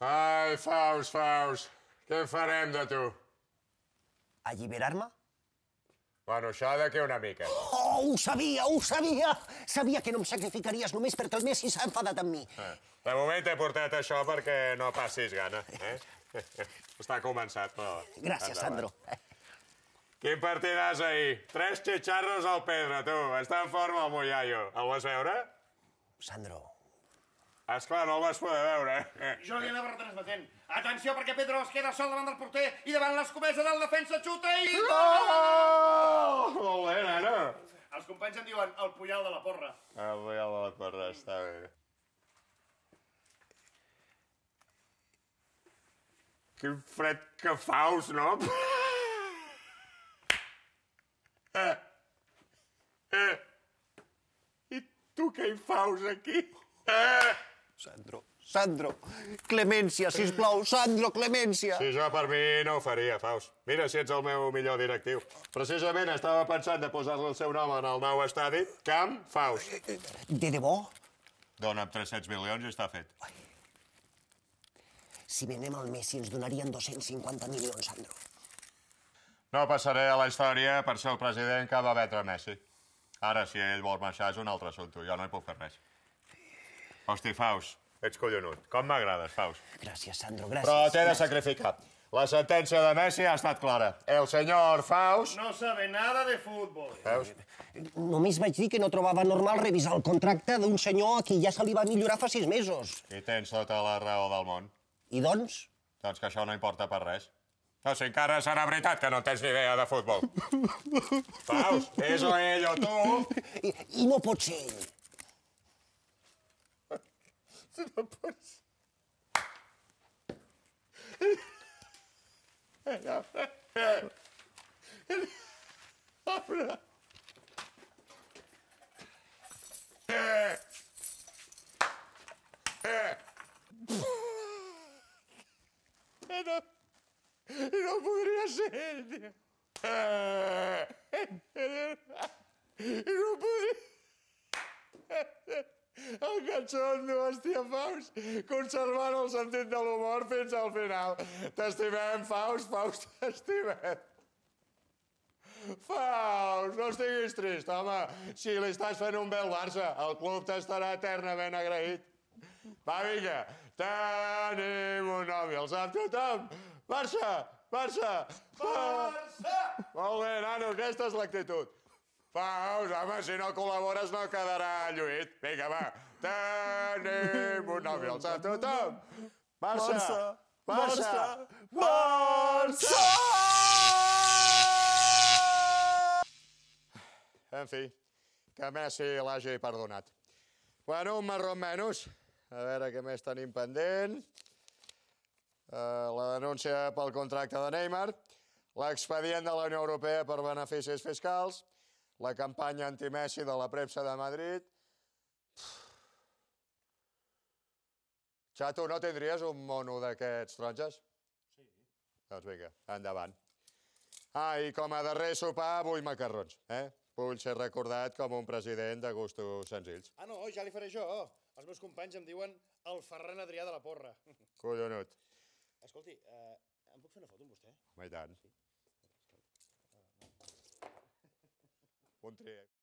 Ai, Faust, Faust, què farem de tu? Alliberar-me? Bueno, això d'aquí una mica. Oh, ho sabia, ho sabia! Sabia que no em sacrificaries només perquè el Messi s'ha enfadat amb mi. Eh, De moment t'he portat això perquè no passis gana, eh? Està començat, però... Gràcies, endavant. Sandro. Quin partidàs ahir? Tres xitxarros al pedra, tu. Està en forma el Moyayo. El vas veure? Sandro, Esclar, no el vas poder veure. eh? Jo li anava retransmetent. Atenció, perquè Pedro es queda sol davant del porter i davant l'escomesa del defensa xuta i... Oh! Molt bé, nano. Els companys em diuen el puyal de la porra. El Real de la Corra, està bé. Quin fred que faus, no? Eh. Eh. I tu què hi faus aquí? Eh. Sandro, Sandro, clemència, sisplau, Sandro, clemència. Si jo per mi no ho faria, Faust. Mira si ets el meu millor directiu. Precisament estava pensant de posar-li el seu nom en el nou estadi, Camp Faust. De debò? Dóna'm 300 milions i està fet. Si venem al Messi ens donarien 250 milions, Sandro. No passaré a la història per ser el president que va vetre Messi. Ara, si ell vol marxar, és un altre assumpte. Jo no hi puc fer res. Hosti, Faust, ets collonut. Com m'agrades, Faust. Gràcies, Sandro, gràcies. Però t'he de sacrificar. La sentència de Messi ha estat clara. El senyor Faust... No sabe nada de futbol. Veus? Només vaig dir que no trobava normal revisar el contracte d'un senyor a qui ja se li va millorar fa sis mesos. I tens tota la raó del món. I doncs? Doncs que això no importa per res. No, si encara serà veritat que no tens ni idea de futbol. Faust, és o ell o tu. I, i no pot ser ell. No pots... Obre. Eh. Eh. Eh, No, no podria ser ell, tio. Eh. El catxondo, hòstia, Faust, conservant el sentit de l'humor fins al final. T'estimem, Faust, Faust, t'estimem. Faust, no estiguis trist, home. Si li estàs fent un bé al Barça, el club t'estarà eternament agraït. Va, vinga, tenim un nom i el sap tothom. Barça, Barça, Barça! Molt bé, nano, aquesta és l'actitud. Faust, home, si no col·labores no quedarà lluït. Vinga, va. Tenim un el sap tothom. Barça, Barça, Barça! En fi, que Messi l'hagi perdonat. Bueno, un marró menys. A veure què més tenim pendent. Uh, la denúncia pel contracte de Neymar, l'expedient de la Unió Europea per beneficis fiscals, la campanya anti-Messi de la premsa de Madrid. Xato, no tindries un mono d'aquests taronges? Sí. Doncs vinga, endavant. Ah, i com a darrer sopar vull macarrons, eh? Vull ser recordat com un president de gustos senzills. Ah, no, ja li faré jo. Els meus companys em diuen el Ferran Adrià de la Porra. Collonut. Escolti, eh, em puc fer una foto amb vostè? Home, i tant. Un triec.